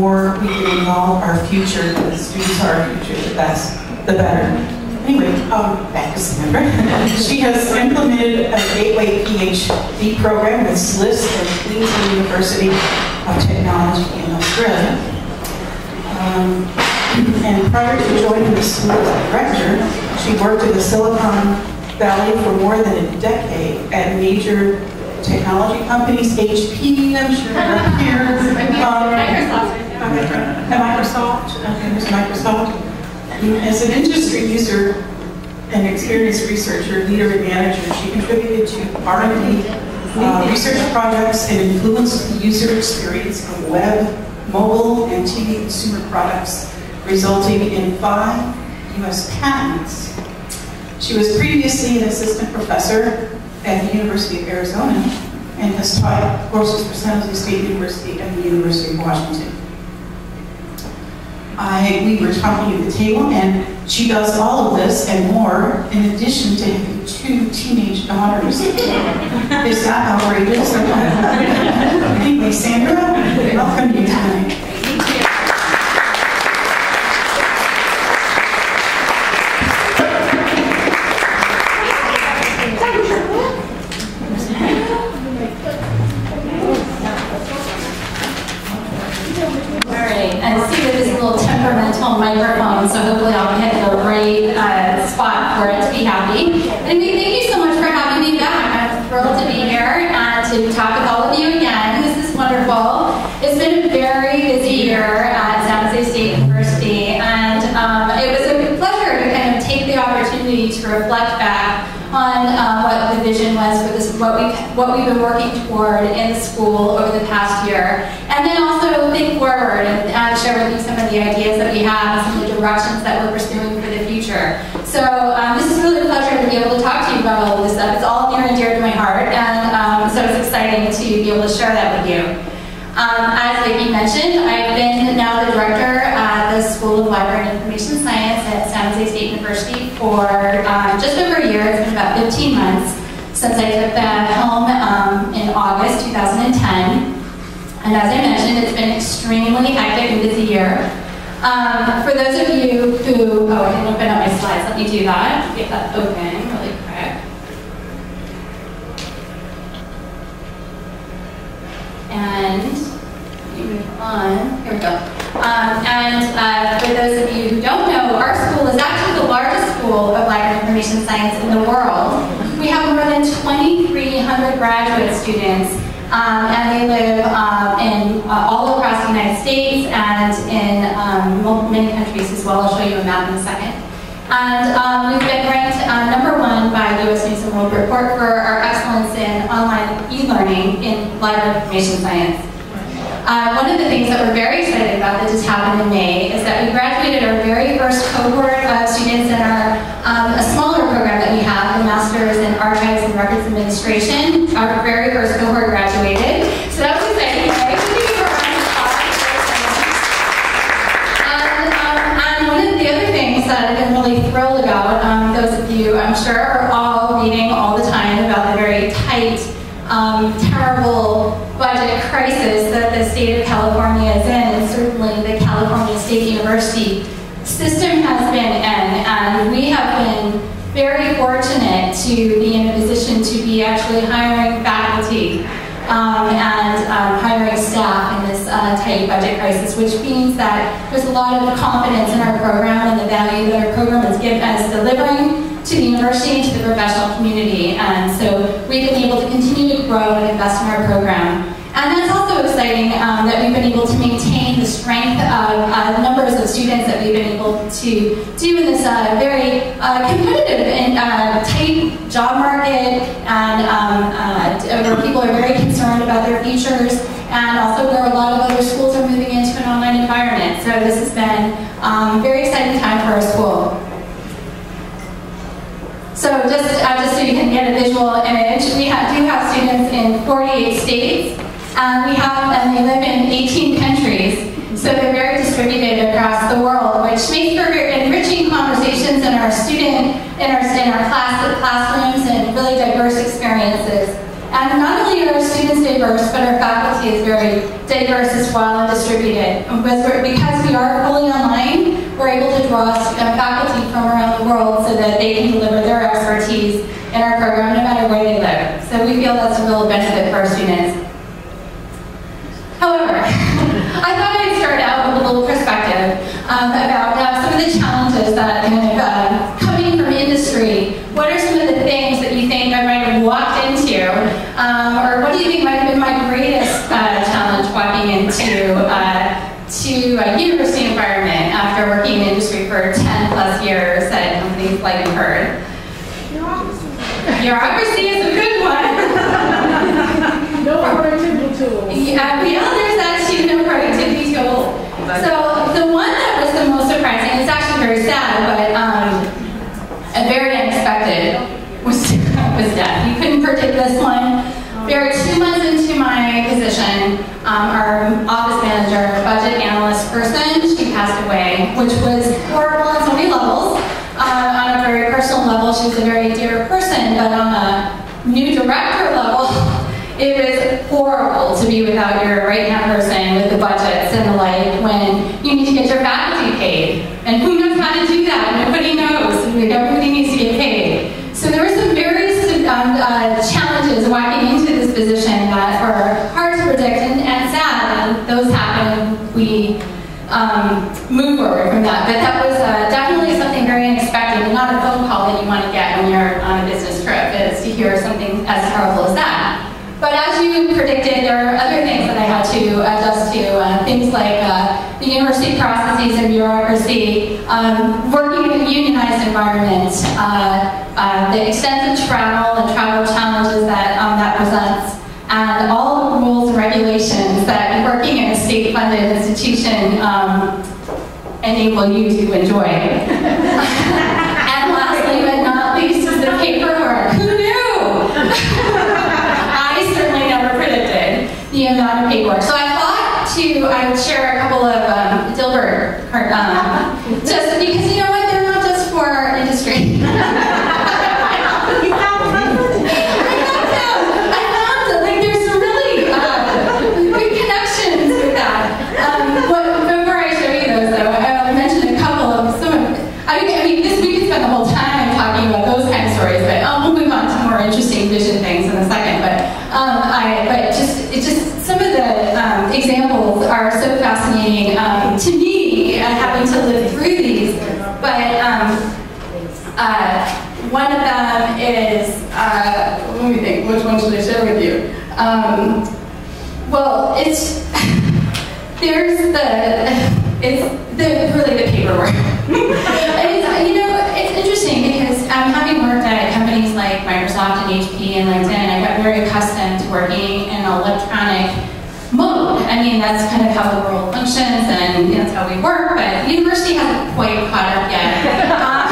more we can involve our future, the students are our future, the best, the better. Anyway, um, back to Sandra. she has implemented a Gateway PhD program with SLIS from Queensland University of Technology in Australia. Um, and prior to joining the school as director, she worked in the Silicon Valley for more than a decade at major technology companies, HP, I'm sure, up here. Um, Microsoft. Microsoft. Microsoft. As an industry user and experienced researcher, leader, and manager, she contributed to R&D uh, research projects and influenced the user experience of web, mobile, and TV consumer products, resulting in five U.S. patents. She was previously an assistant professor at the University of Arizona and has taught courses for San Jose State University and the University of Washington. I, we were talking at the table, and she does all of this and more in addition to having two teenage daughters. Is that outrageous? anyway, Sandra, welcome you tonight. Been working toward in the school over the past year, and then also think forward and, share with you some of the ideas that we have, some of the directions that we're pursuing for the future. So um, this is really a pleasure to be able to talk to you about all of this stuff. It's all near and dear to my heart, and um, so it's exciting to be able to share that with you. Um, as Vicki mentioned, I've been now the director at the School of Library and Information Science at San Jose State University for um, just over a year. It's been about 15 months since I took the helm um, in August 2010. And as I mentioned, it's been extremely hectic and busy year. Um, for those of you who, oh, I didn't open up my slides. Let me do that. Get that open really quick. And on. Here we go. Um, and uh, for those of you who don't know, our school is actually the largest school of library information science in the world. Than 2,300 graduate students, um, and they live um, in uh, all across the United States and in um, many countries as well. I'll show you a map in a second. And um, we've been ranked uh, number one by U.S. News and World Report for our excellence in online e-learning in library information science. Uh, one of the things that we're very excited about that just happened in May is that we graduated our very first cohort of students in our um, a smaller that we have, the Masters in Archives and Records Administration. Our very first cohort graduated. So that was exciting? And, um, and one of the other things that been really thrilled about, um, those of you I'm sure are all reading all the time about the very tight, um, terrible budget crisis that the state of California is in, and certainly the California State University system has been in, and we have been very fortunate to be in a position to be actually hiring faculty um, and um, hiring staff in this uh, tight budget crisis, which means that there's a lot of confidence in our program and the value that our program is, give, is delivering to the university and to the professional community. And so we've been able to continue to grow and invest in our program. And that's also exciting um, that we've been able to maintain the strength of uh, numbers of students that we've been able to do in this uh, very uh, and uh, tight job market and um, uh, where people are very concerned about their futures and also where a lot of other schools are moving into an online environment. So this has been um, very exciting time for our school. So just, uh, just so you can get a visual image, we have, do have students in 48 states, and we have, and they live in 18 countries. So they're very distributed across the world, which makes for very our student, in our, in our class, classrooms, and really diverse experiences. And not only are our students diverse, but our faculty is very diverse as well and distributed. Because we are fully online, we're able to draw faculty from around the world so that they can deliver their expertise in our program no matter where they live. So we feel that's a real benefit for our students. However, I thought I'd start out with a little perspective um, about uh, some of the challenges that kind of uh, coming from industry, what are some of the things that you think I might have walked into, um, or what do you think might have been my greatest uh, challenge walking into uh, to a university environment after working in industry for 10 plus years at companies like you heard. Bureaucracy is a good one. no productivity tools. Yeah, we know there's that too, no productivity tool. So the one that was the most surprising, it's actually very sad, but um, very unexpected, was, was death. You couldn't predict this one. Very two months into my position, um, our office manager, budget analyst person, she passed away, which was horrible on so many levels. Uh, on a very personal level, she was a very dear person, but on a new director level, it was horrible to be without your right-hand person with the budgets and the like when you need to get your faculty paid. And who knows how to do that? Nobody knows. Everybody needs to get paid. So there were some very um, uh, challenges walking into this position that are hard to predict and, and sad, those happen. We um, move forward from that. But that was uh, definitely something very unexpected, and not a phone call that you want to get when you're on a business trip, is to hear something as horrible as that. But as you predicted, there are other things that I had to adjust to, uh, things like uh, the university processes and bureaucracy, um, working in a unionized environment, uh, uh, the extensive travel and travel challenges that um, that presents, and all the rules and regulations that working in a state-funded institution um, enable you to enjoy. and lastly but not least is the paperwork. Who knew? I certainly never predicted the amount of paperwork. So I thought to I would share a couple of um, Dilbert, um, just because you know what, they're not just for industry. are so fascinating um, to me, uh, having to live through these. But um, uh, one of them is, uh, let me think, which one should I share with you? Um, well, it's, there's the, it's the, really the paperwork. it's, you know, it's interesting because um, having worked at companies like Microsoft and HP and LinkedIn, I got very accustomed to working in electronic mode. I mean, that's kind of how the world functions and that's how we work, but university hasn't quite caught up yet. um,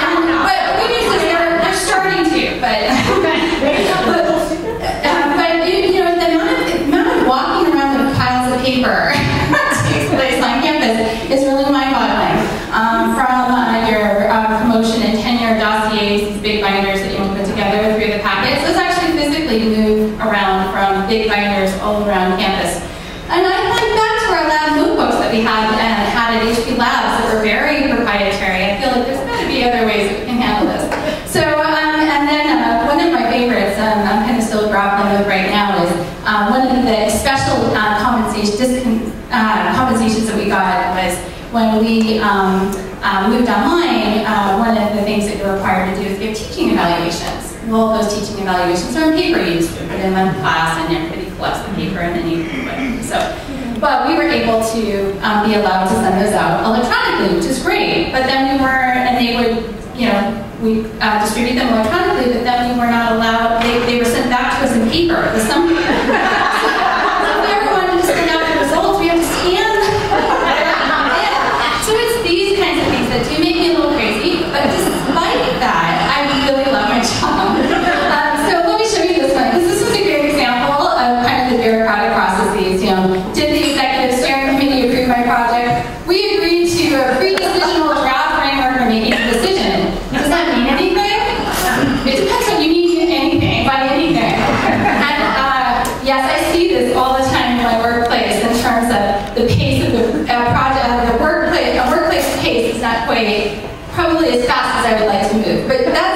and, but good news is they're, they're starting to, but, but, um, but you know, the amount of, amount of walking around with piles of paper takes place on campus is really mind-boggling. Um, from uh, your uh, promotion and tenure dossiers, these big binders that you put together through the packets, those actually physically move around from big binders all around campus. And I went back to our lab notebooks that we had, uh, had at HP Labs that were very proprietary. I feel like there's got to be other ways that we can handle this. So, um, and then uh, one of my favorites, um, I'm kind of still grappling with right now, is um, one of the special uh, compensation, uh, compensations that we got was when we um, uh, moved online, uh, one of the things that you're required to do is give teaching evaluations well, those teaching evaluations are on paper. You just put them in class and everybody collects the paper and then you put it. So, but we were able to um, be allowed to send those out electronically, which is great. But then we were, and they would, you know, we uh, distribute them electronically, but then we were not allowed, they, they were sent back to us in paper. The some, as fast as I would like to move. But that's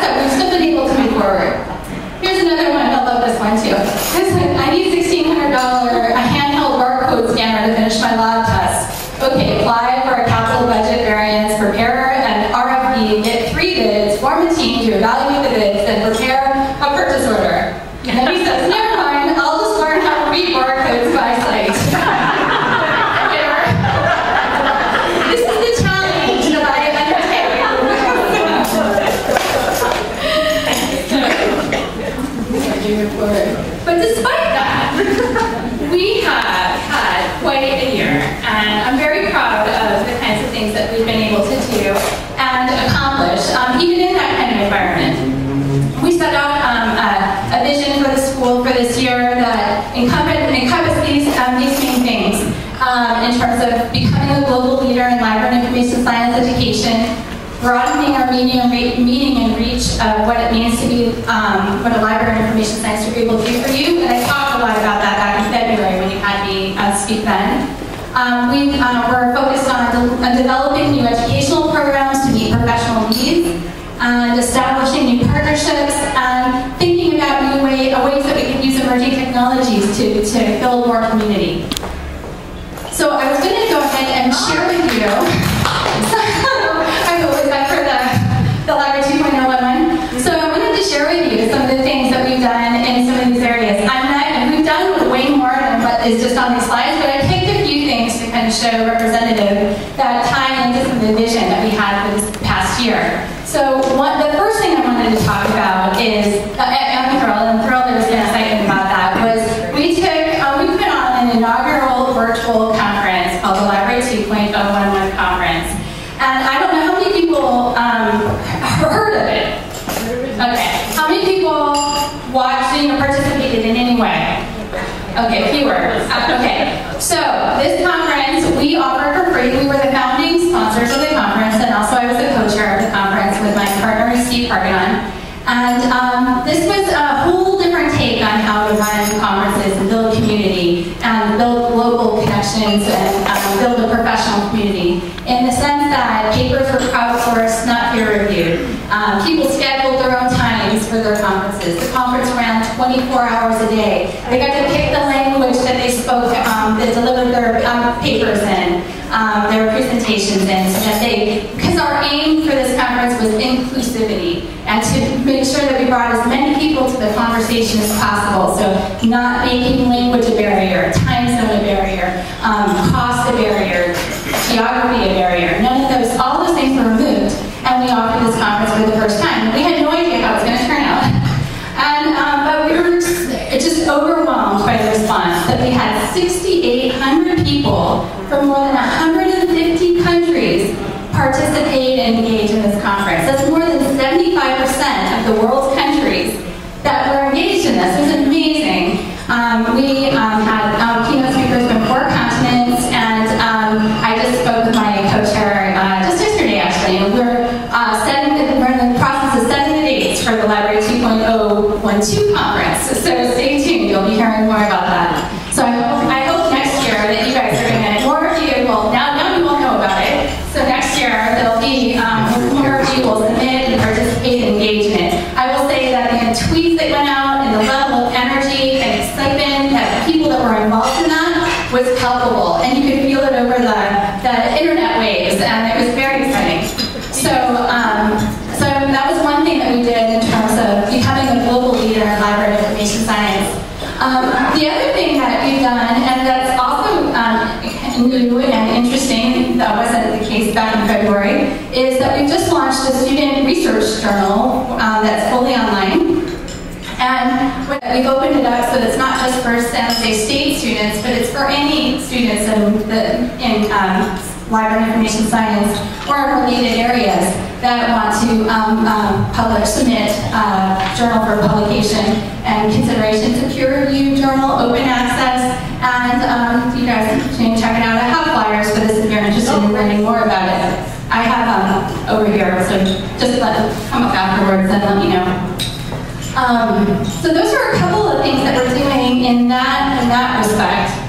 uh, were focused on, de- on developing of show representative that some of the vision that we had for this past year. So one, the first thing I wanted to talk about is, uh, I'm thrilled, I'm thrilled there was an excitement about that, was we took, uh, we put on an inaugural virtual conference called the Library 2.0 101 Conference. And I don't know how many people um, heard of it. Okay. How many people watched or participated in any way? Okay, fewer. Uh, okay. So this conference we offered for free. We were the founding sponsors of the conference, and also I was the co-chair of the conference with my partner Steve Hargadon. And um, this was a whole different take on how to run conferences and build community and build local connections and um, build a professional community in the sense that papers were crowdsourced, not peer reviewed. Um, people scheduled their own times for their conferences. The conference ran 24 hours a day. They got to pick the language that they spoke, um, that delivered their um, papers in, um, their presentations in, so that they, because our aim for this conference was inclusivity and to make sure that we brought as many people to the conversation as possible. So not making language a barrier, time zone a barrier, um, cost a barrier, geography a barrier. None of those, all those things were removed, and we offered this conference for the first time. 6,800 people from more than 150 countries participate and engage in this conference. That's more than 75% of the world's countries that were engaged in this. It was amazing. Um, we um, had um, keynote speakers from four continents, and um, I just spoke with my co-chair uh, just yesterday, actually, and we're uh, setting the, we're in the process of setting the dates for the Library 2.0 1-2 conference. So stay tuned. You'll be hearing more about that. So I hope, I hope next year that you guys are going to more will now now you will know about it. So next year there'll be um, more of you will submit and participate in it. I will say that the tweets that went out and the level of energy and excitement that the people that were involved in that was palpable, and you could feel it over the, the internet waves, and it was very exciting. So, um, so that was one thing that we did in terms of becoming a global leader in library information science. Um, the other thing that we've done, and that's also um, new and interesting, that wasn't the case back in February, is that we've just launched a student research journal um, that's fully online. And we've opened it up so that it's not just for San Jose State students, but it's for any students in, the, in um, library information science or related areas that want to um, um, publish, submit a journal for publication and consideration. It's a peer-reviewed journal, open access, and um, you guys can check it out. I have flyers for this if you're interested in learning more about it. I have um, over here, so just let come up afterwards and let me know. Um, so those are things that we're doing in that in that respect.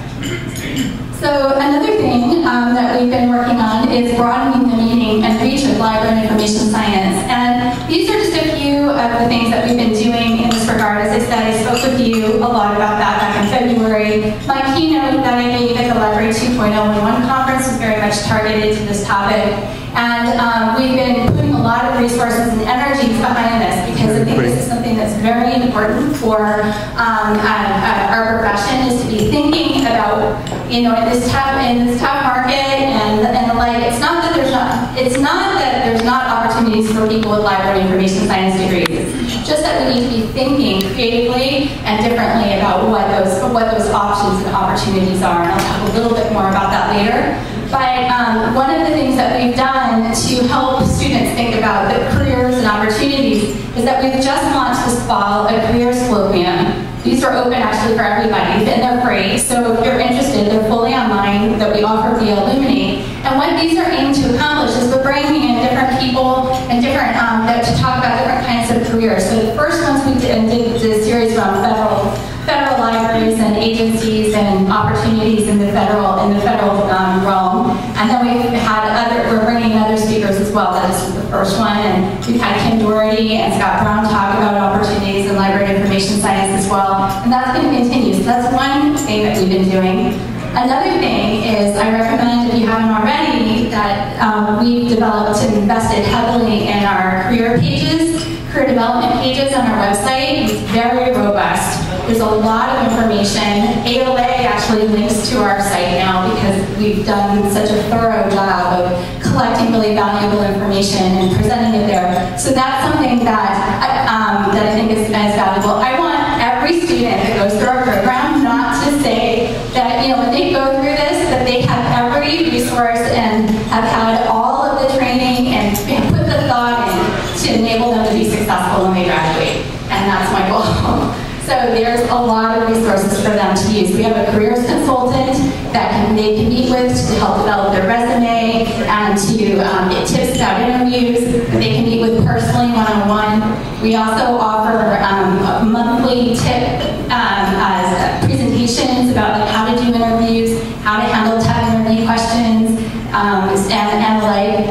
So another thing um, that we've been working on is broadening the meaning and reach of library and information science. And these are just a few of the things that we've been doing in this regard. As I said, I spoke with you a lot about that back in February. My keynote that I gave at the Library 2.011 conference was very much targeted to this topic. And um, we've been putting a lot of resources and energies behind this because I think this is something very important for um, uh, uh, our profession is to be thinking about, you know, in this tough in this tough market and and the like. It's not that there's not it's not that there's not opportunities for people with library information science degrees. It's just that we need to be thinking creatively and differently about what those what those options and opportunities are. And I'll talk a little bit more about that later. But um, one of the things that we've done to help students think about the careers and opportunities is that we've just launched fall a careers colloquium. These are open actually for everybody and they're free. So if you're interested, they're fully online that we offer via Elluminate. And what these are aimed to accomplish is we're bringing in different people and different um, to talk about different kinds of careers. So the first ones we did, did series around federal federal libraries and agencies and opportunities in the federal in the federal um, realm. And then we've had other we're bringing in other speakers as well. That is the first one, and we've had Kim Dority and Scott Brown talk about opportunities in library information science as well. And that's going to continue. So that's one thing that we've been doing. Another thing is I recommend, if you haven't already, that um, we've developed and invested heavily in our career pages, career development pages on our website. It's very robust. There's a lot of information. ALA actually links to our site now because we've done such a thorough job of collecting really valuable information and presenting it there. So that's something that, um, that I think is, as valuable. I want every student that goes through our program not to say that, you know, when they go through this, that they have every resource and have had all of the training and put the thought in to enable them to be successful when they graduate. And that's my goal. So there's a lot of resources for them to use. We have a careers consultant that can, they can meet with to help develop their resume and to um, get tips about interviews. They can meet with personally one-on-one. We also offer um, monthly tip um, uh, presentations about like how to do interviews, how to handle tough interview questions, um, and, and the like.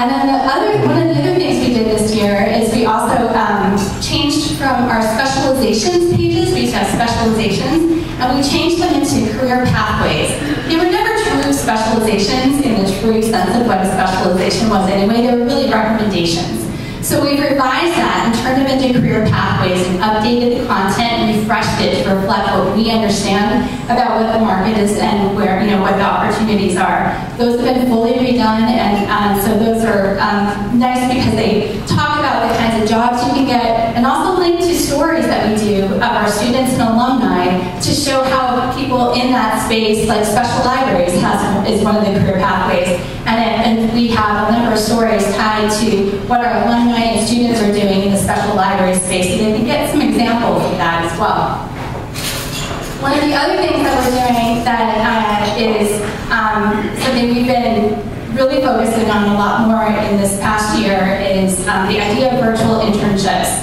And then the other, one of the other things we did this year is we also um, changed from our specializations pages, we used to have specializations, and we changed them into career pathways. They were never true specializations in the true sense of what a specialization was anyway, they were really recommendations. So we've revised that and turned them into career pathways and updated the content and refreshed it to reflect what we understand about what the market is and where, you know, what the opportunities are. Those have been fully redone and um, so those are um, nice because they talk about the kinds of jobs you can get and also link to stories that we do of our students and alumni to show how people in that space, like special libraries has, is one of the career pathways. And, it, and we have a number of stories tied to what our alumni and students are doing in the special library space so they can get some examples of that as well. One of the other things that we're doing that uh, is um, something we've been really focusing on a lot more in this past year is um, the idea of virtual internships.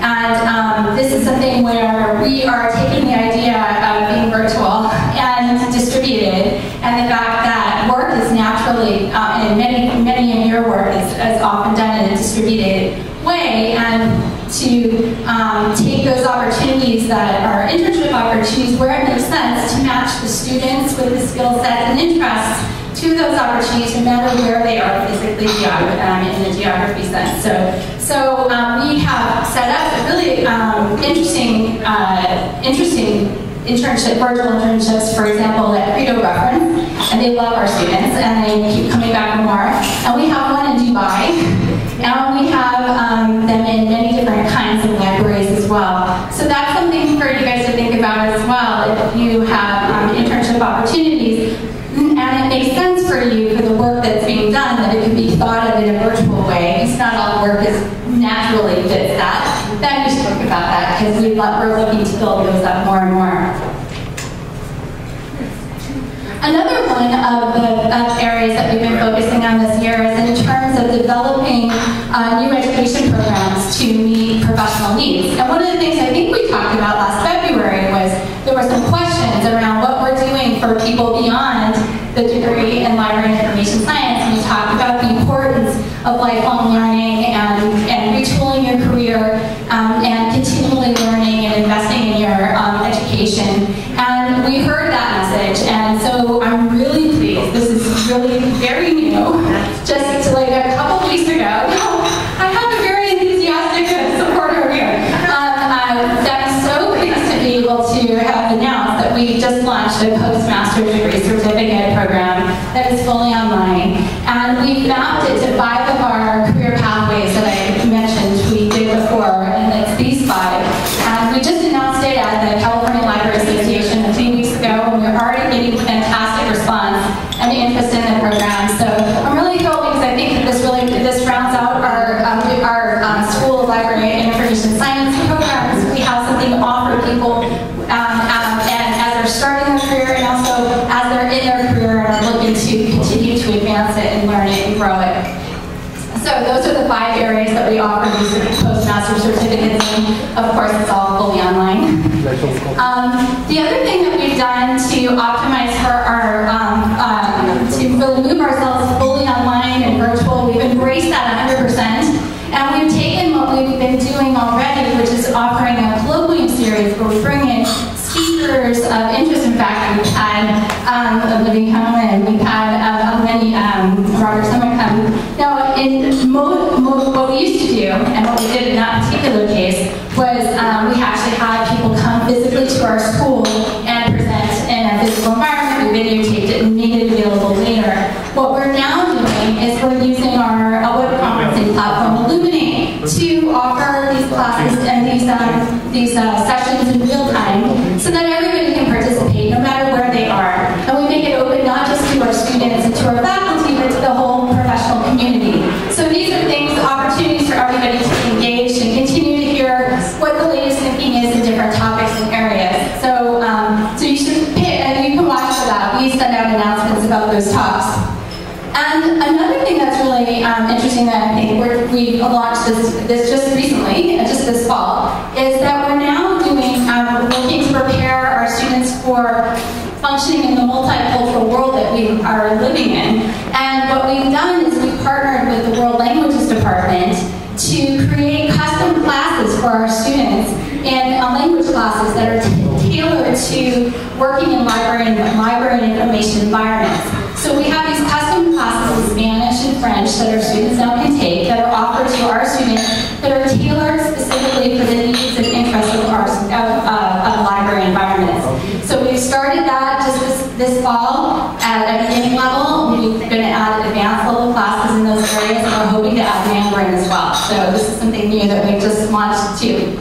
And um, this is something where we are taking the idea of being virtual and distributed, and the fact that work is naturally, uh, and many, many of your work is, is often done in a distributed way, and to um, take those opportunities that are internship opportunities where it makes sense to match the students with the skill set and interests to those opportunities no matter where they are physically um, in the geography sense. So, so um, we have set up a really um, interesting, uh, interesting internship, virtual internships, for example, at Credo Reference, and they love our students, and they keep coming back more. And we have one in Dubai, and we have um, them in many different kinds of libraries as well. So that's something for you guys to think about as well. If you have um, internship opportunities, and it makes sense for you for the work that's being done that it can be thought of in a virtual way. It's not all work is naturally fits that. Then you should think about that because we are looking to build those up more and more. Another one of the of areas that we've been focusing on this year is in terms of developing uh, new education programs to meet professional needs. And one of the things I think we talked about last five areas that we offer these postmaster certificates in. Of course, it's all fully online. Um, the other thing that we've done to optimize for our, um, um, to really move ourselves fully online and virtual, we've embraced that used to do, and what we did in that particular case, was um, we actually had people come physically to our school and present in a physical environment. We videotaped it and made it available later. What we're now doing is we're using our web conferencing platform, Elluminate, to offer these classes and these um, these uh, sessions in real time, so that everybody can participate, no matter where they are. And we make it open not just to our students and to our faculty, but to the whole professional community. So these are things, opportunities for everybody to engage and continue to hear what the latest thinking is in different topics and areas. So, um, so you should pay, and you can watch for that. We send out announcements about those talks. And another thing that's really that I think we launched this, this just recently, uh, just this fall, is that we're now doing, um, working to prepare our students for functioning in the multicultural world that we are living in. And what we've done is we've partnered with the World Languages Department to create custom classes for our students in uh, language classes that are tailored to working in library and library and information environments. So we have these custom classes in Spanish and French that our students now can take that are offered to our students that are tailored specifically for the needs and interests of our of, uh, of library environments. So we've started that just this, this fall at a beginning level. We're going to add advanced level classes in those areas and we're hoping to add Mandarin as well. So this is something new that we've just launched too.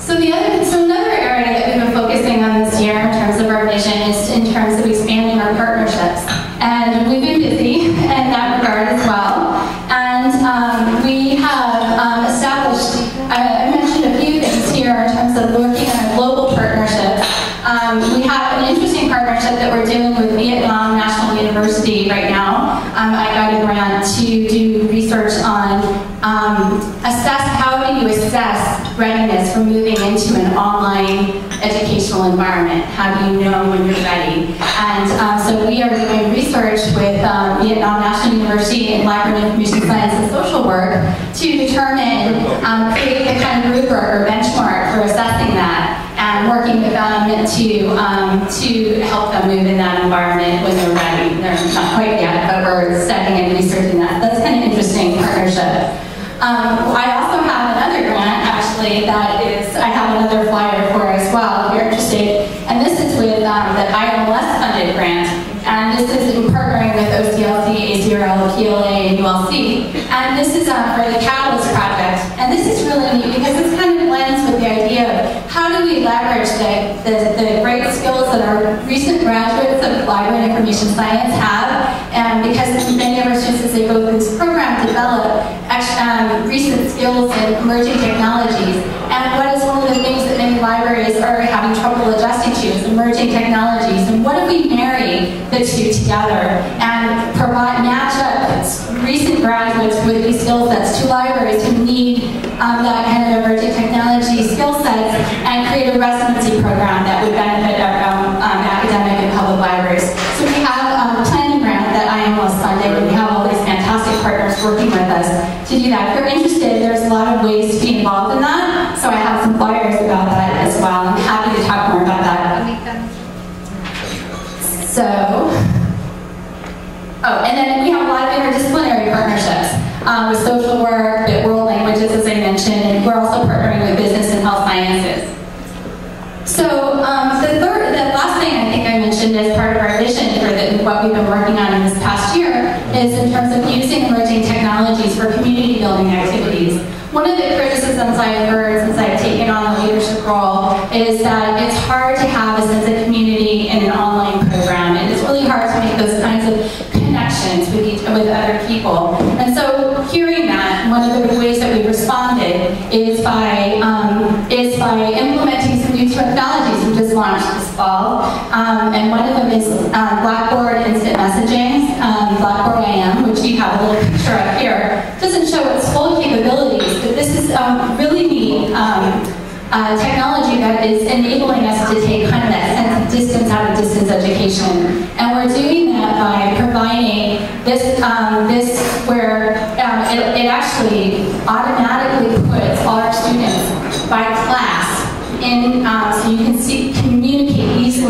So the other, so another area that we've been focusing on this year in terms of our vision is in terms of expanding our partnerships. And we've been environment. How do you know when you're ready? And um, so we are doing research with um, Vietnam National University in Library and Information Science and Social Work to determine, um, create the kind of rubric or benchmark for assessing that and working with them to um, to help them move in that environment when they're ready. They're not quite yet, and this is uh, for the Catalyst project, and this is really neat because this kind of blends with the idea of how do we leverage the, the, the great skills that our recent graduates of library and information science have, and because many of our students, as they go through this program, develop um, recent skills in emerging technologies. And what is one of the things that many libraries are having trouble adjusting to is emerging technologies. And what if we marry the two together and provide match up recent graduates with these skill sets to libraries who need um, that kind of emerging technology skill sets and create a residency program that would benefit our um, um, academic and public libraries. So we have um, a planning grant that IMLS funded, and we have all these fantastic partners working with us to do that. If you're interested, there's a lot of ways to be involved in that, so I have some flyers about that as well. I'm happy to talk more about that. So, oh, and then partnerships um, with social work, bit world languages, as I mentioned, and we're also partnering with business and health sciences. So um, the third, the last thing I think I mentioned as part of our vision for the, what we've been working on in this past year is in terms of using emerging technologies for community building activities. One of the criticisms I've heard since I've taken on the leadership role is that it's hard um, Blackboard Instant Messaging, um, Blackboard IM, which you have a little picture of here. doesn't show its full capabilities, but this is um, really neat. Um, uh, technology that is enabling us to take kind of that sense of distance out of distance education. And we're doing that by providing this, um, this where um, it, it actually automatically puts all our students by class in, um, so you can see,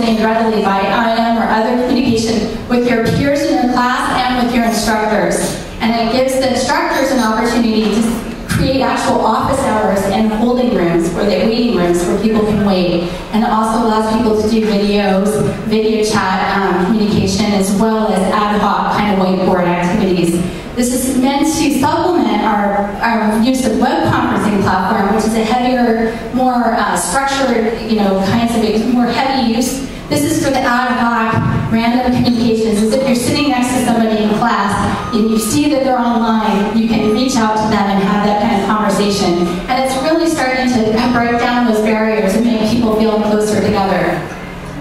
and readily by IM or other communication with your peers in your class and with your instructors. And it gives the instructors an opportunity to create actual office hours and holding rooms or the waiting rooms where people can wait. And it also allows people to do videos, video chat um, communication, as well as ad hoc kind of whiteboard activities. This is meant to supplement our, our use of web conferencing platform, which is a heavier, more uh, structured, you know, kinds of more heavy use. This is for the ad hoc random communications. As if you're sitting next to somebody in class and you see that they're online, you can reach out to them and have that kind of conversation. And it's really starting to break down those barriers and make people feel closer together.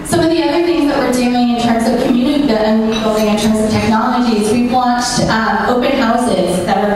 Some of the other things that we're doing in terms of community building, in terms of technologies, we've launched um, open houses that are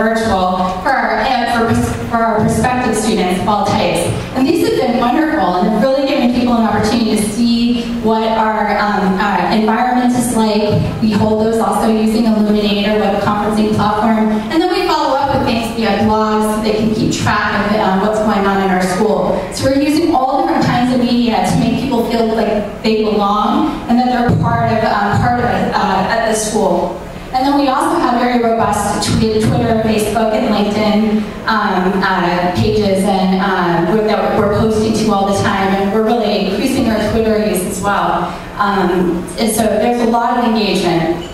Twitter, Facebook, and LinkedIn um, uh, pages and uh, that we're posting to all the time. And we're really increasing our Twitter use as well. Um, and so there's a lot of engagement.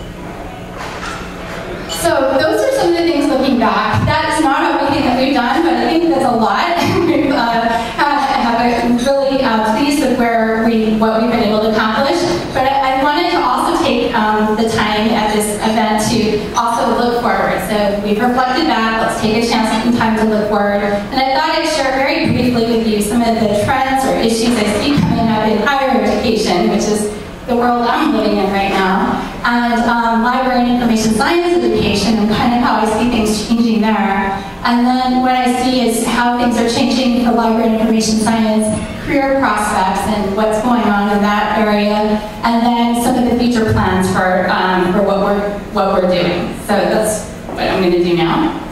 So those are some of the things looking back. That is not everything that we've done, but I think that's a lot. we've uh, have, have really uh, pleased with where we what we've things are changing for library and information science career prospects and what's going on in that area, and then some of the future plans for um, for what we're what we're doing. So that's what I'm going to do now.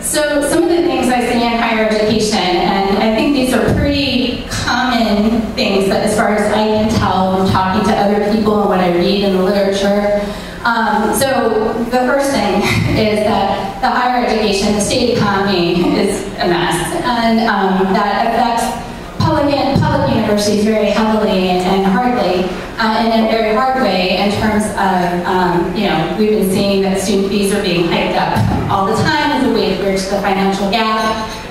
So some of the things I see in higher education, and I think these are pretty common things that as far as I can tell from talking to other people and what I read in the literature. Um, so the first thing is that the higher the state economy is a mess, and um, that affects public, public universities very heavily and hardly, uh, in a very hard way in terms of, um, you know, we've been seeing that student fees are being hiked up all the time as a way to bridge the financial gap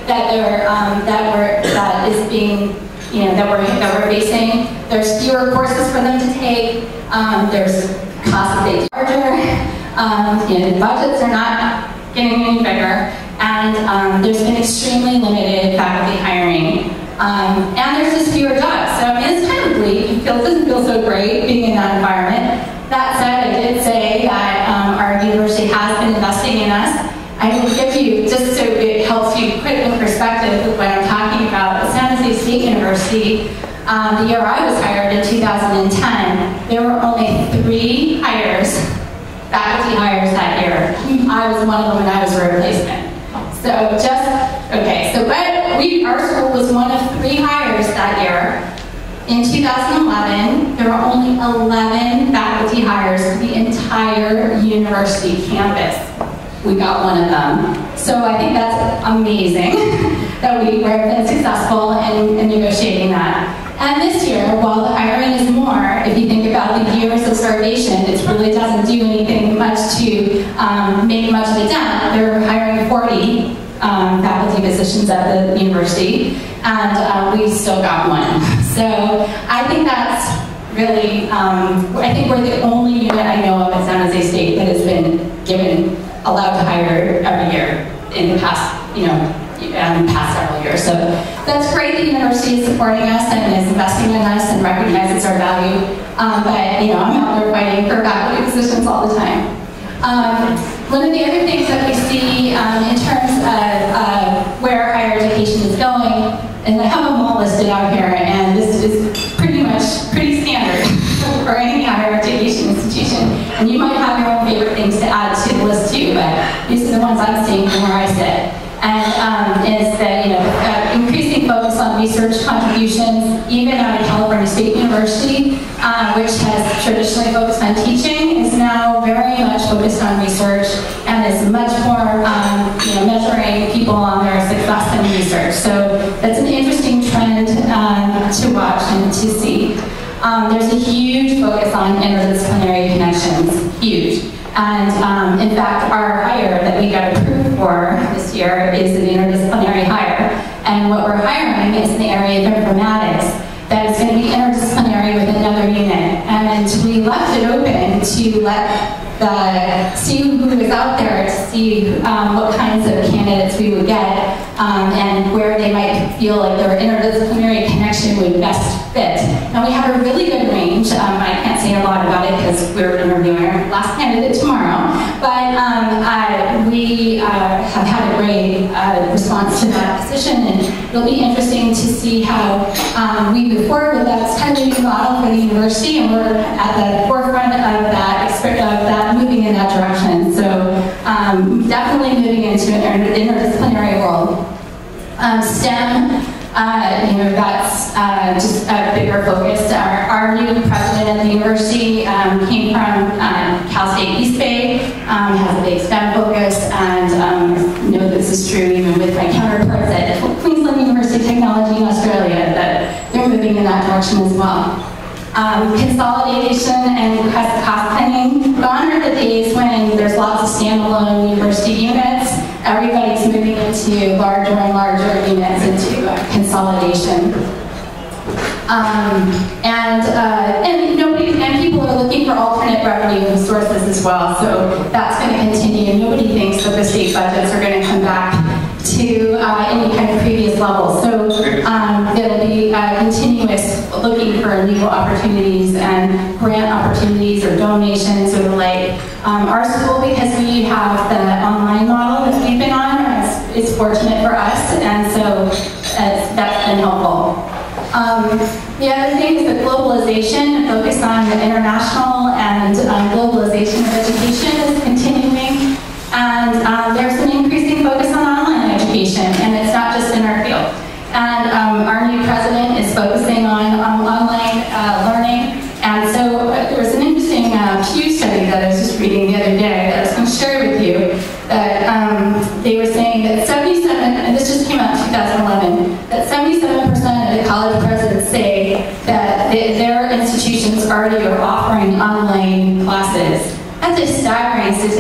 that they're, um, that we're, that is being, you know, that we're, that we're facing. There's fewer courses for them to take. Um, there's costs that they larger. Um, you know, the budgets are not getting any bigger. And um, there's been extremely limited faculty hiring. Um, and there's just fewer jobs. So I mean, it's kind of bleak. It, doesn't feel so great being in that environment. That said, I did say that um, our university has been investing in us. I will give you, just so it helps you put in perspective with what I'm talking about, San Jose State University, um, the year I was hired in 2010, there were only three hires, faculty hires that year. I was one of them and I was a replacement. So just, okay, so but we, our school was one of three hires that year. In 2011, there were only 11 faculty hires for the entire university campus. We got one of them. So I think that's amazing that we were successful in, in negotiating that. And this year, while the much of it down. They're hiring 40 um, faculty positions at the university, and uh, we still got one. So I think that's really, um, I think we're the only unit I know of at San Jose State that has been given, allowed to hire every year in the past, you know, um, past several years. So that's great the university is supporting us and is investing in us and recognizes our value. Um, but you know, I'm out there fighting for faculty positions all the time. Um, one of the other things that we see um, in terms of uh, where higher education is going, and I have them all listed out here, and this is pretty much pretty standard for any higher education institution. And you might have your own favorite things to add to the list too, but these are the ones I'm seeing from where I sit and um, is that you know uh, increasing focus on research contributions, even at California State Uh, which has traditionally focused on teaching, is now very much focused on research and is much more um, you know measuring people on their success in research. So that's an interesting trend um, to watch and to see. Um, there's a huge focus on interdisciplinary connections, huge. And um, in fact, our hire that we got approved for this year is an interdisciplinary hire. And what we're hiring is in the area of informatics to let the, see who is out there to see um, what kinds of candidates we would get um, and where they might feel like their interdisciplinary connection would best fit. Now we have a really good range. Um, I can't say a lot about it because we're interviewing our last candidate tomorrow. But um, uh, we uh, have had a great uh, response to that position, and it'll be interesting to see how um, we move forward with that. It's kind of a new model for the university, and we're at the forefront of that, of that moving in that direction. So um, definitely moving into an interdisciplinary world. Um, STEM uh, you know, that's uh, just a bigger focus. Our, our, new president at the university um, came from uh, Cal State East Bay, um, has a big STEM focus, is true even with my counterparts at Queensland University of Technology in Australia, that they're moving in that direction as well. Um, consolidation and cost cutting. Gone are the days when there's lots of standalone university units. Everybody's moving into larger and larger units into uh, consolidation. Um, and, uh, and are looking for alternate revenue sources as well. So that's going to continue. Nobody thinks that the state budgets are going to come back to uh, any kind of previous level. So um, there'll be uh, continuous looking for new opportunities and grant opportunities or donations or the like. Um, our school, because we have the online model that we've been on, is, is fortunate for us, and so uh, that's been helpful. Um, the other thing is the globalization, focus on the international and um, globalization of education is continuing. And um, there's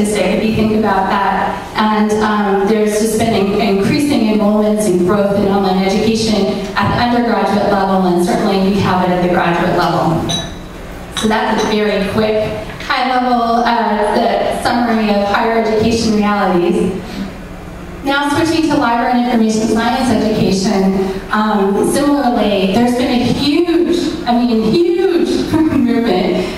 statistic if you think about that. And um, there's just been in, increasing enrollments and growth in online education at the undergraduate level, and certainly we have it at the graduate level. So that's a very quick, high-level uh, summary of higher education realities. Now switching to library and information science education, um, similarly, there's been a huge, I mean huge movement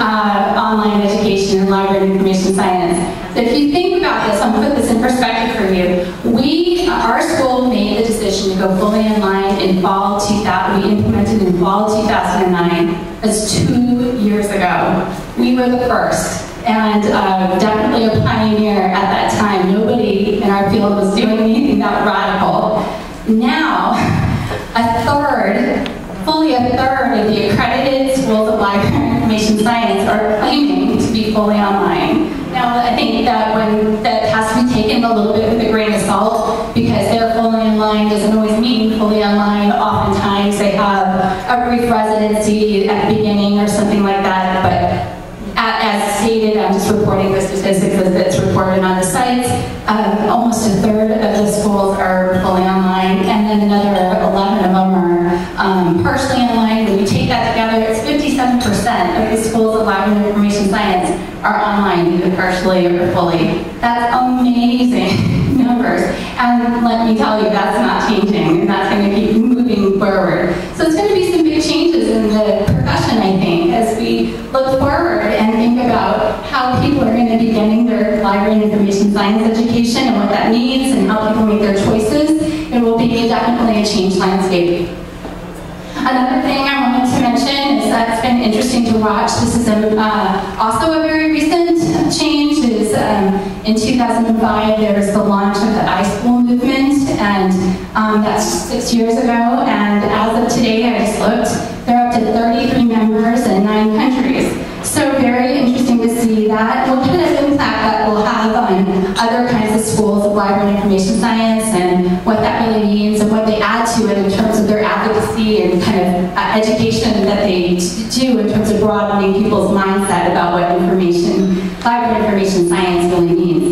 uh, online education and library information science. So if you think about this, I'll put this in perspective for you. We, our school made the decision to go fully online in fall 2000, we implemented in fall 2009. That's two years ago. We were the first and uh, definitely a pioneer at that time. Nobody in our field was doing anything that radical. Now, a third, fully a third of the accredited schools of library information science are claiming to be fully online. Now, I think that when that has to be taken a little bit with a grain of salt because they're fully online doesn't always mean fully online. Oftentimes they have a brief residency at the beginning or something like that, but as stated, I'm just reporting the statistics it's reported on the sites. Um, almost a third of the schools are fully online and then another 11 of them are um, partially online. When you take that together, it's 57% of the schools of library and information science are online, either partially or fully. That's amazing numbers. And let me tell you, that's not changing, and that's going to keep moving forward. So it's going to be some big changes in the profession, I think, as we look forward and think about how people are going to be getting their library and information science education and what that means and how people make their choices. It will be definitely a changed landscape. Another thing I wanted to mention is that it's been interesting to watch. This is uh, also a very recent change. Is um, in 2005 there was the launch of the iSchool movement, and um, that's six years ago. And as of today, I just looked, they're up to 33 members in nine countries. So very interesting to see that. What kind of impact that will have on other kinds of schools of library and information science what that really means and what they add to it in terms of their advocacy and kind of uh, education that they do in terms of broadening people's mindset about what information, library information science really means.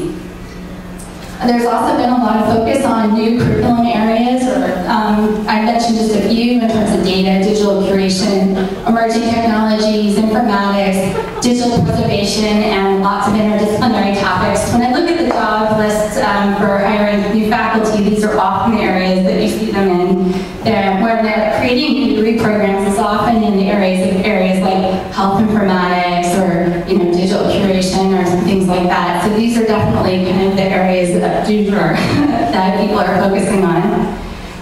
There's also been a lot of focus on new curriculum areas, or um, I mentioned just a few in terms of data, digital curation, emerging technologies, informatics, digital preservation, and lots of interdisciplinary topics. When I look at the job list um, for hiring new faculty, these are often the areas that you see them in. They're, where they're creating new degree programs is often in the areas of areas like health informatics or you know digital curation or things like that. These are definitely kind of the areas of du that people are focusing on.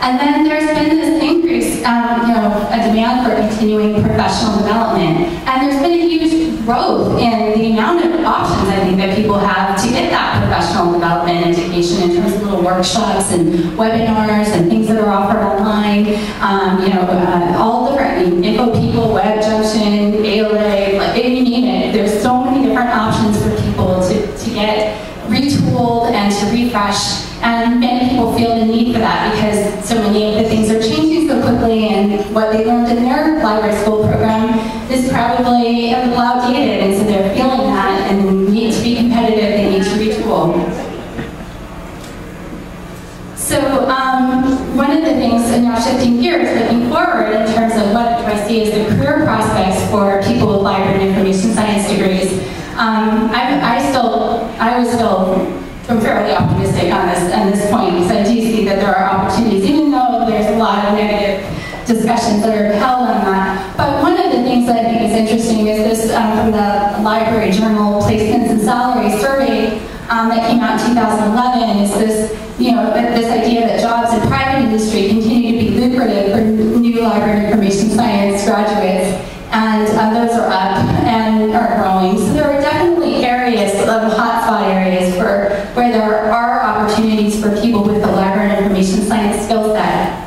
And then there's been this increase, um, you know, a demand for continuing professional development. And there's been a huge growth in the amount of options I think that people have to get that professional development education in terms of little workshops and webinars and things that are offered online. Um, you know, uh, all different, Info People, WebJunction, ALA, like you name it. Refresh and many people feel the need for that because so many of the things are changing so quickly and what they learned in their library school program is probably outdated and so they're feeling that and need to be competitive, they need to retool. So um, one of the things, and now shifting gears, looking forward in terms of what do I see as the career prospects for people with library and information science degrees, um, I, I still, I was still fairly optimistic on this at this point because I do see that there are opportunities, even though there's a lot of negative discussions that are held on that. But one of the things that I think is interesting is this um, from the Library Journal Placements and Salary Survey um, that came out in 2011 is this, you know, this idea that jobs in private industry continue to be lucrative for new library information science graduates, and uh, those are up and are growing. So there are definitely areas of hotspot areas for where there are opportunities for people with the library and information science skill set.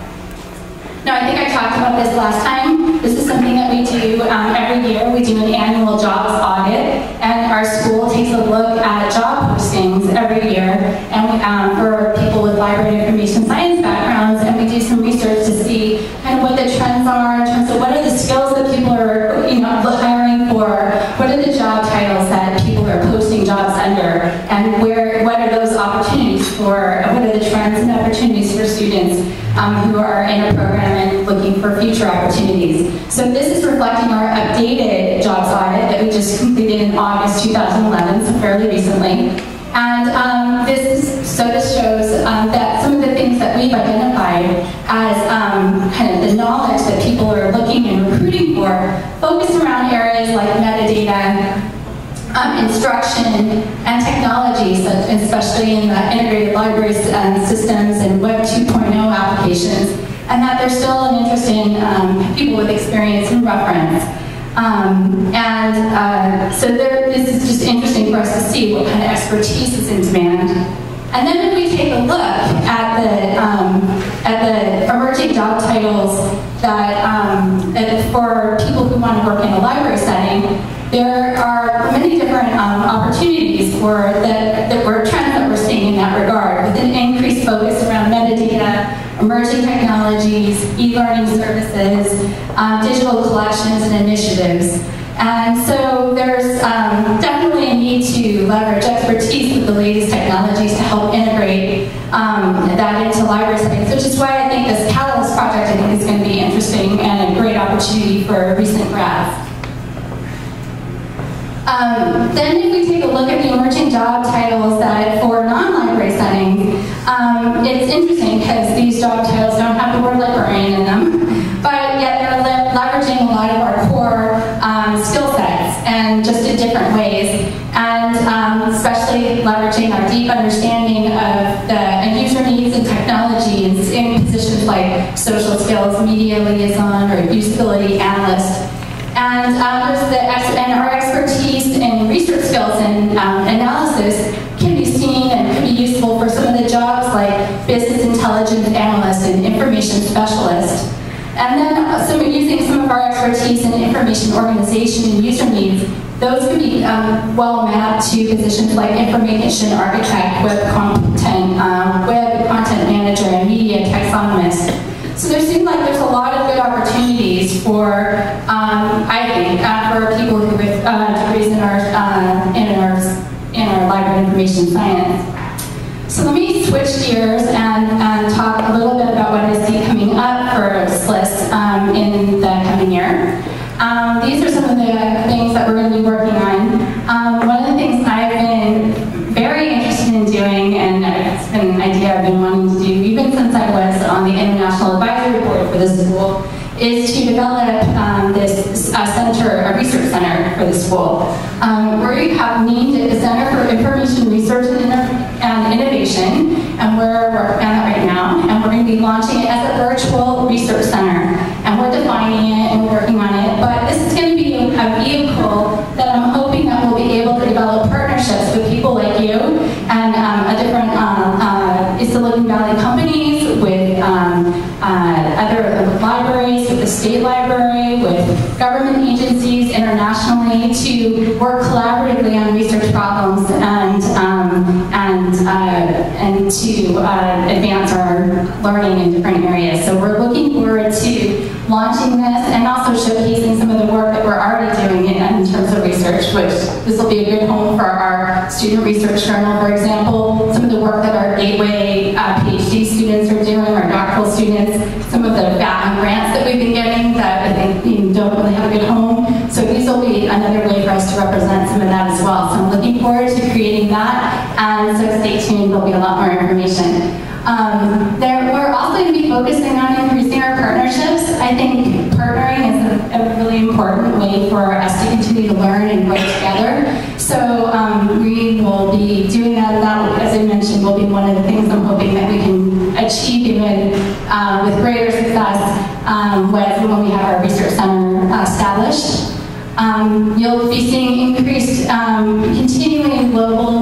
Now, I think I talked about this last time. This is something that we do um, every year. We do an annual jobs audit, and our school takes a look at job postings every year and um, for people with library information science backgrounds, and we do some research to see kind of what the trends are in terms of what are the skills that people are, you know, hiring for, what are the job titles that people are posting jobs under, and where, what are those opportunities for, what are the trends and opportunities for students um, who are in a program and looking for future opportunities. So this is reflecting our updated jobs audit that we just completed in August 2011, so fairly recently. And um, this is, so this shows um, that some of the things that we've identified as um, kind of the knowledge that people are looking and recruiting for focus around areas like metadata, um, instruction and technology, especially in the integrated libraries and systems and Web 2.0 applications, and that there's still an interest in um, people with experience and reference. Um, and uh, so there, this is just interesting for us to see what kind of expertise is in demand. And then if we take a look at the, um, at the emerging job titles that um, for people who want to work in a library setting, there are many different um, opportunities for that, that we're trends that we're seeing in that regard, with an increased focus emerging technologies, e-learning services, um, digital collections and initiatives. And so there's um, definitely a need to leverage expertise with the latest technologies to help integrate um, that into library settings, which is why I think this Catalyst project I think is going to be interesting and a great opportunity for recent grads. Um, then if we take a look at the emerging job titles that for non-library settings, um, it's interesting because these job titles don't have the word librarian in them, but yet they're le leveraging a lot of our core um, skill sets and just in different ways, and um, especially leveraging our deep understanding of the end user needs and technology in, in positions like social skills, media liaison, or usability analyst. And um, the and our expertise in research skills and um, analysis jobs like business intelligence analyst and information specialist. And then uh, some, using some of our expertise in information organization and user needs, those can be um, well mapped to positions like information architect, web content, um, web content manager, and media taxonomist. So there seems like there's a lot of good opportunities for, um, I think, uh, for people who with uh, degrees in our, uh, in our in our library information science. So let me switch gears and, and talk a little bit about what I see coming up for SLIS um, in the coming year. Um, these are some of the things that we're going to be working on. Um, one of the things I've been very interested in doing, and it's been an idea I've been wanting to do even since I was on the International Advisory Board for the school, is to develop um, this center, a research center for the school. Um, you have named it the Center for Information Research and Innovation, and we're working on that right now, and we're going to be launching it as a virtual research center, and we're defining it and working on it, but this is going to be a vehicle that I'm hoping that we'll be able to develop partnerships with people like you and um, a different um, uh, Silicon Valley companies, with um, uh, other libraries, with the state library, with government agencies internationally to work collaboratively on research problems and um, and uh, and to uh, advance our learning in different areas. So we're looking forward to launching this and also showcasing some of the work that we're already doing in, in terms of research, which this will be a good home for our student research journal, for example, some of the work that our Gateway uh, PhD students are doing, our doctoral students, some of the grants that we've been getting that I think you don't really have a good home. So these will be another way for us to represent some of that as well. So I'm looking forward to creating that, and so stay tuned, there'll be a lot more information. Um, there, we're also going to be focusing on increasing our partnerships. I think partnering is a, a, really important way for us to continue to learn and grow together. So um, we will be doing that, that, as I mentioned, will be one of the things I'm hoping that we can achieve even uh, with greater success um, when we have our research center uh, established. Um, you'll be seeing increased um, continuing global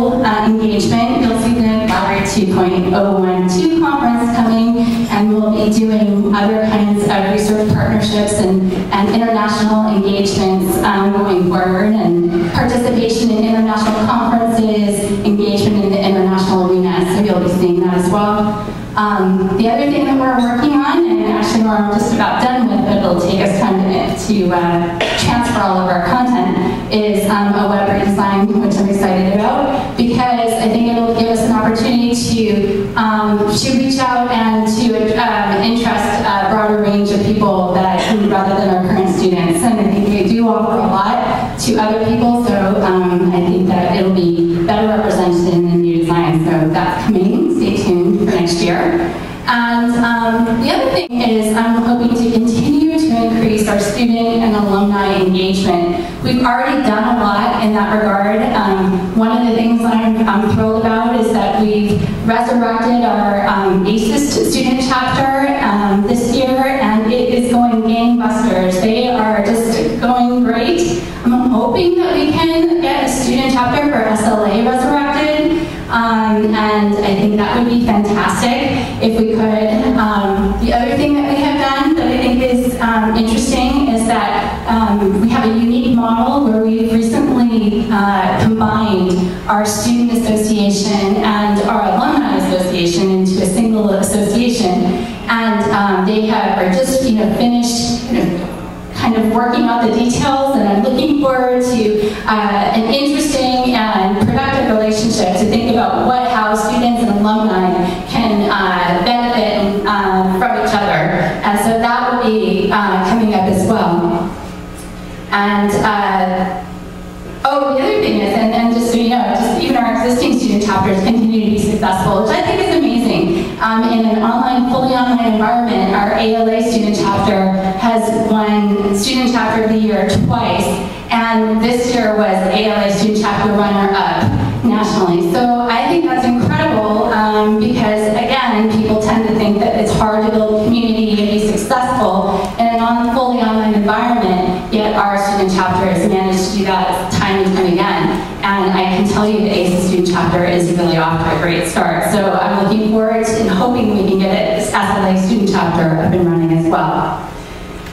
2.012 conference coming, and we'll be doing other kinds of research partnerships and, and international engagements um, going forward, and participation in international conferences, engagement in the international arena. So you'll be seeing that as well. Um, the other thing that we're working on, and actually we're just about done with, but it'll take us time to, to uh, transfer all of our content, is um, a web redesign, which I'm excited about, because I think it'll give us an opportunity to, um, to reach out and to um, interest a broader range of people that rather than our current students. And I think we do offer a lot to other people, so um, I think that it'll be better represented in the new design. So that's coming. Stay tuned for next year. And um, the other thing is I'm hoping to continue to increase our student and alumni engagement. We've already done a lot in that regard. Um, one of the things I'm, I'm, thrilled about is that we've resurrected our um, ACES student chapter um, this year, and it is going gangbusters. They are just going hoping that we can get a student chapter for SLA resurrected. Um, and I think that would be fantastic if we could. Um, the other thing that we have done that I think is um, interesting is that um, we have a unique model where we've recently uh, combined our student association and our alumni association into a single association. And um, they have are just you know finished you know, kind of working out the details, and I'm looking forward to uh, an interesting and productive relationship to think about what how students and alumni can uh, benefit um, from each other. And so that will be uh, coming up as well. And uh, oh, the other thing is, and, and just so you know, just even our existing student chapters continue to be successful, which I think is amazing. Um, in an online, fully online environment, our ALA twice, and this year was ALA Student Chapter runner-up nationally. So I think that's incredible um, because, again, people tend to think that it's hard to build a community and be successful in a non fully online environment, yet our student chapter has managed to do that time and time again. And I can tell you the ACE student chapter is really off to a great start. So I'm looking forward to and hoping we can get it, SLA student chapter up and running as well.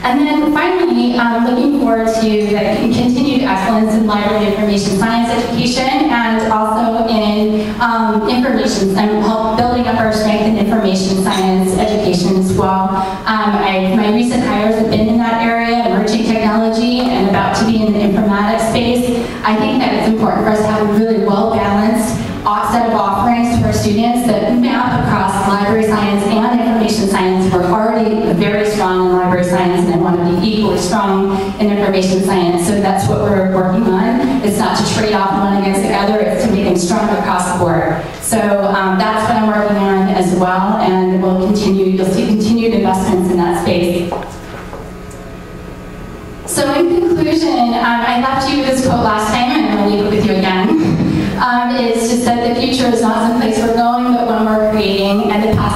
And then finally, um, looking forward to continued excellence in library information science education and also in um, information and building up our strength in information science education as well. Um, I, my recent hires have been in that area, emerging technology, and about to be in the informatics space. I think that it's important for us to have a really well-balanced set of offerings our students that map across library science and information science. We're already very strong in library science and I want to be equally strong in information science. So that's what we're working on. It's not to trade off one against the other, it's to make them strong across the board. So um, that's what I'm working on as well and we'll continue, you'll see continued investments in that space. So in conclusion, um, I left you this quote last time and I'll leave it with you again um, is just that the future is not some place we're going, but one we're creating, and the paths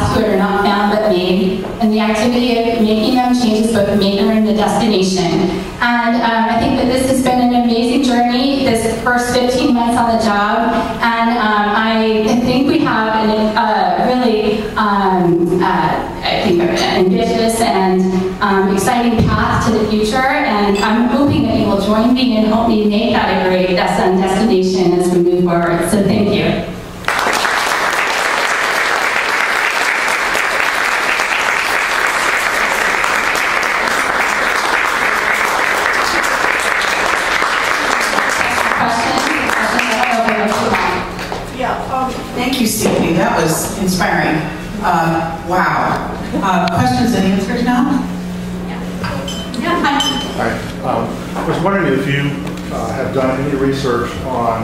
And the activity of making them changes both maker and the destination. And um, I think that this has been an amazing journey, this first 15 months on the job, and um, I think we have a uh, really, um, uh, I think, ambitious and um, exciting path to the future, and I'm hoping that you will join me and help me make that a great destination as we move forward. So thank you. Thank you, Stevie. That was inspiring. Uh, wow. Uh, questions and answers now? Yeah. Hi. Um, I was wondering if you uh, have done any research on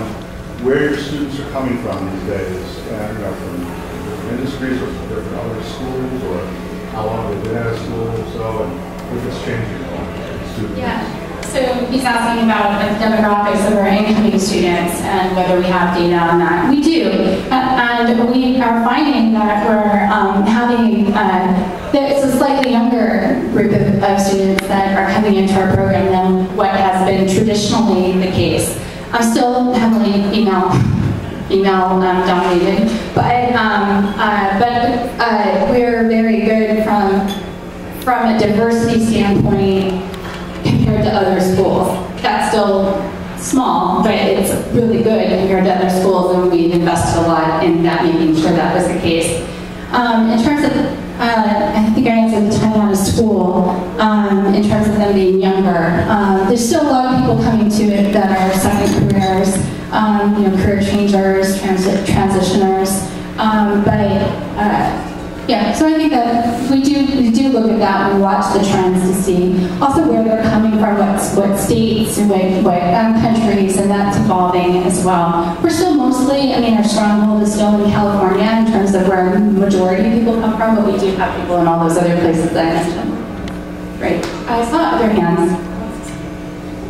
where your students are coming from these days, and, you know, from industries or from different other schools, or how long they've been out of school, so, and if it's changing at all, students. Yeah. So he's asking about the demographics of our incoming students and whether we have data on that. We do, and we are finding that we're um, having, uh, there's a slightly younger group of, of, students that are coming into our program than what has been traditionally the case. I'm still heavily email email um, dominated, but um, uh, but uh, we're very good from from a diversity standpoint compared to other schools. That's still small, but it's really good compared to other schools, and we've invested a lot in that, making sure that was the case. Um, in terms of, uh, I think I answered the time out of school, um, in terms of them being younger. Um, there's still a lot of people coming to it that are second careers, um, you know, career changers, transi transitioners, um, but uh, yeah, so I think that we do we do look at that and watch the trends to see also where they're coming from, what what states and what, what um, countries, and that's evolving as well. We're still mostly, I mean, our stronghold is still in California in terms of where majority of people come from, but we do have people in all those other places that I mentioned. Great. I saw other hands.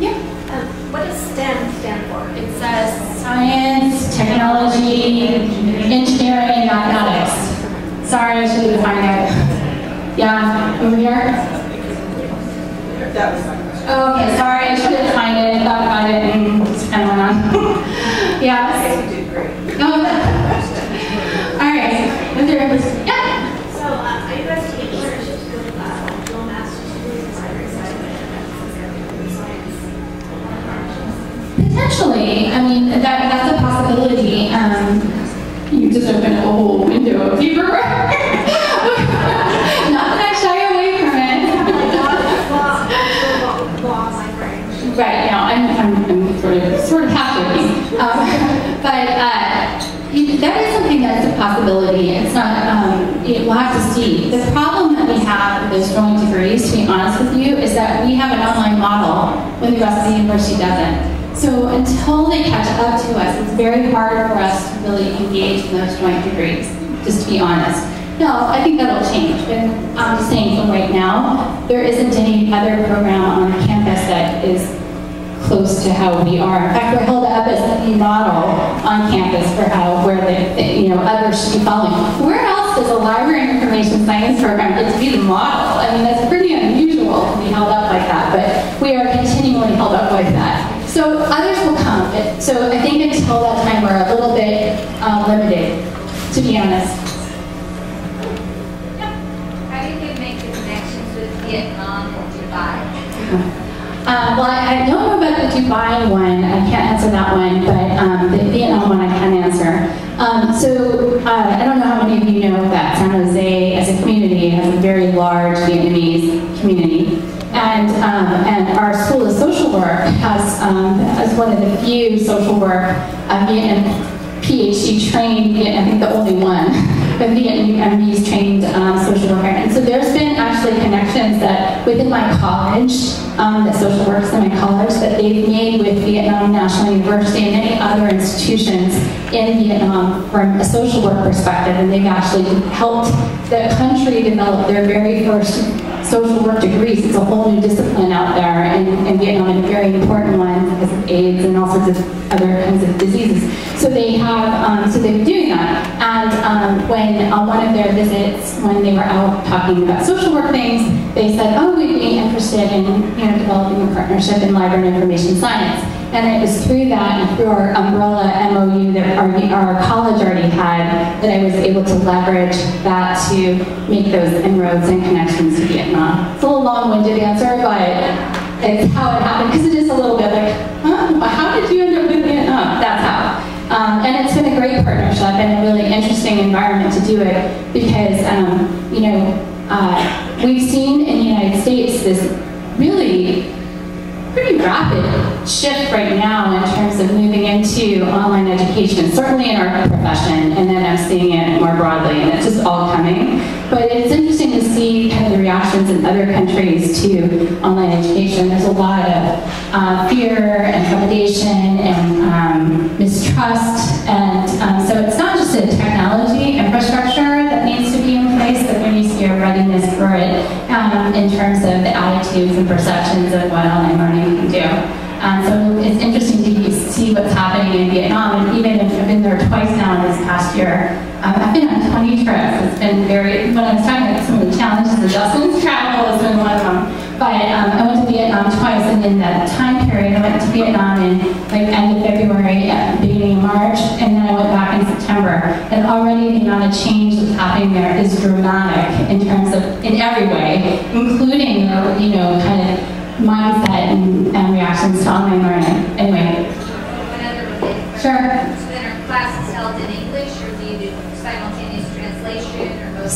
Yeah. Um, what does STEM stand for? It says science, technology, engineering, and mathematics. Sorry, I should have defined it. Yeah, over here? That was oh, okay, sorry, I should have defined it, thought about it, and just kind of went on. yeah. You did great. Oh, all right. Is there, yeah? So, uh, are you guys taking partnerships with uh, dual master's degrees in library science? Potentially. I mean, that, that's a possibility. Um, you just open a whole window of paperwork. right, know, I'm, I'm, I'm sort of sort of half joking. Um, but uh, that is something that's a possibility. It's not, um, it, we'll have to see. The problem that we have with those joint degrees, to be honest with you, is that we have an online model when the rest of the university doesn't. So until they catch up to us, it's very hard for us to really engage in those joint degrees, just to be honest. No, I think that'll change, but I'm just saying from right now, there isn't any other program on campus that is to how we are. In fact, we're held up as the model on campus for how, where the, you know, others should be following. Where else does a library information science program get to be the model? I mean, that's pretty unusual to be held up like that, but we are continually held up like that. So others will come. So I think until that time, we're a little bit um, limited, to be honest. Uh, well, I, I don't know about the Dubai one. I can't answer that one, but um, the Vietnam one I can answer. Um, so uh, I don't know how many of you know that San Jose, as a community, has a very large Vietnamese community. And, um, and our School of Social Work has, um, as one of the few social work uh, Vietnam PhD trained, I think the only one, but Vietnamese trained um, social worker. And so there's been actually connections that within my college, um, that social works in my college, that they've made with Vietnam National University and many other institutions in Vietnam from a social work perspective. And they've actually helped the country develop their very first social work degrees. It's a whole new discipline out there and, in Vietnam a very important one because AIDS and all sorts of other kinds of diseases. So they have, um, so they've been doing that. And um, when on one of their visits, when they were out talking about social work things, they said, oh, we'd be interested in you know, developing a partnership in library and information science. And it was through that and through our umbrella MOU that our, our college already had that I was able to leverage that to make those inroads and connections to Vietnam. It's a little long-winded answer, but it's how it happened because it is a little bit like, huh, how did you end up with Vietnam? That's how. Um, and it's been a great partnership and a really interesting environment to do it because, um, you know, uh, we've seen in the United States this really pretty rapid shift right now in terms of moving into online education, certainly in our profession, and then I'm seeing it more broadly, and it's just all coming. But it's interesting to see kind of the reactions in other countries to online education. There's a lot of uh, fear and trepidation and um, mistrust, and um, so it's not just a technology infrastructure that needs to be in place, but there needs to be a readiness for it um, in terms of the attitudes and perceptions of what online learning can do. Um, so it's interesting to see what's happening in Vietnam, and even if I've been there twice now in this past year, um, I've been on 20 trips. It's been very, when I was talking about some of the challenges, adjustments, travel has been one of them. But um, I went to Vietnam twice, and in that time period, I went to Vietnam in like end of February, uh, beginning of March, and then I went back in September. And already the amount of change that's happening there is dramatic in terms of, in every way, including, you know, kind of mindset and, and reactions to online learning. Anyway, Sure. So then are classes held in English or do you do simultaneous translation or both?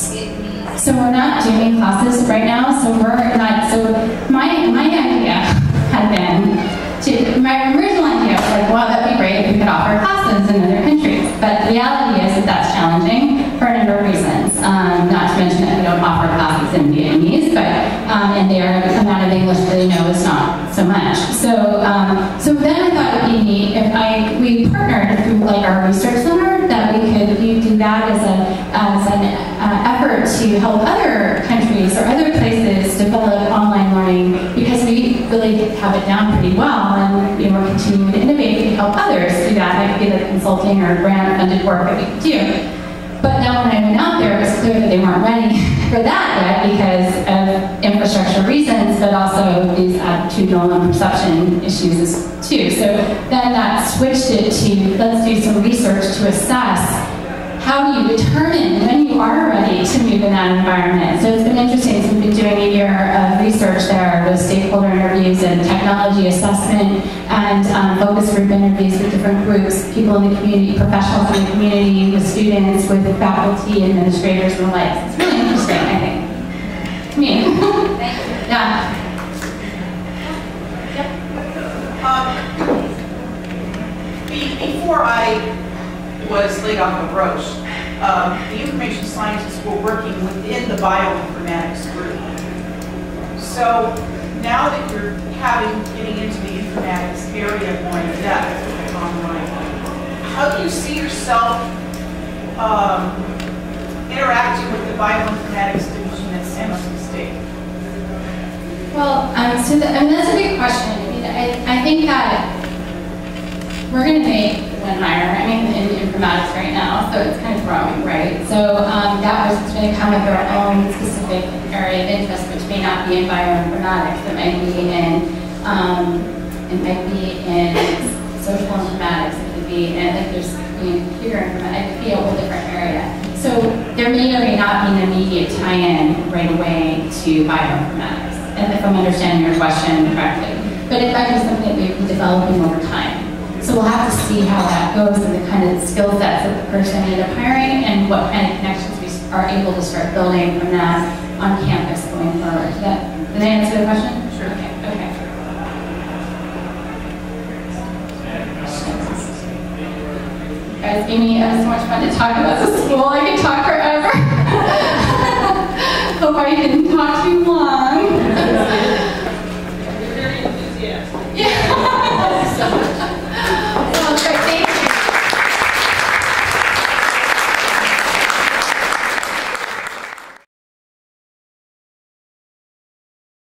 So we're not doing classes right now, so we're not, so my, my idea had been to, my original idea was like, wow, that'd be great if we could offer classes in other countries. But the reality is that that's challenging for a number of reasons. Um, not to mention that we don't offer classes in Vietnamese, but, um, and their amount of English that they know is not so much. So, um, so then I thought it would be neat if I, we partnered through like our research center, that we could we do that as, a, as an uh, effort to help other countries or other places develop online learning because we really have it down pretty well and you know, we're continuing to innovate to help others do that. It be like consulting or grant funded work that we could do. But now when I went out there, it was clear that they weren't ready for that yet because of infrastructure reasons, but also these attitudinal and perception issues too. So then that switched it to let's do some research to assess how do you determine when you are ready to move in that environment? So it's been interesting. We've been doing a year of research there with stakeholder interviews and technology assessment and um, focus group interviews with different groups, people in the community, professionals in the community, with students, with faculty, administrators, and the like. It's really interesting, I think. Me. Yeah. Um, Before I was laid off of Roche, um, the information scientists were working within the bioinformatics group. So now that you're having, getting into the informatics area more in depth online, how do you see yourself um, interacting with the bioinformatics division at San Jose State? Well, um, so the, I mean, that's a good question. I mean, I, I think that we're going to make hire. I mean, in informatics right now, so it's kind of growing, right? So um, that person's going to come with their own specific area of interest, which may not be in bioinformatics. It might be in, um, it might be in social informatics. It could be, and like there's computer informatics. It could be a whole different area. So there may or may not be an immediate tie-in right away to bioinformatics, and if I'm understanding your question correctly. But it might be something that we've been developing over time. So we'll have to see how that goes and the kind of skill sets that the person ended up hiring and what kind of connections we are able to start building from that on campus going forward. Did that, did that answer the question? Sure. Okay. okay. Guys, Amy, it was so much fun to talk about the school. I could talk forever. Hope I didn't talk too long. You're very enthusiastic. Yeah.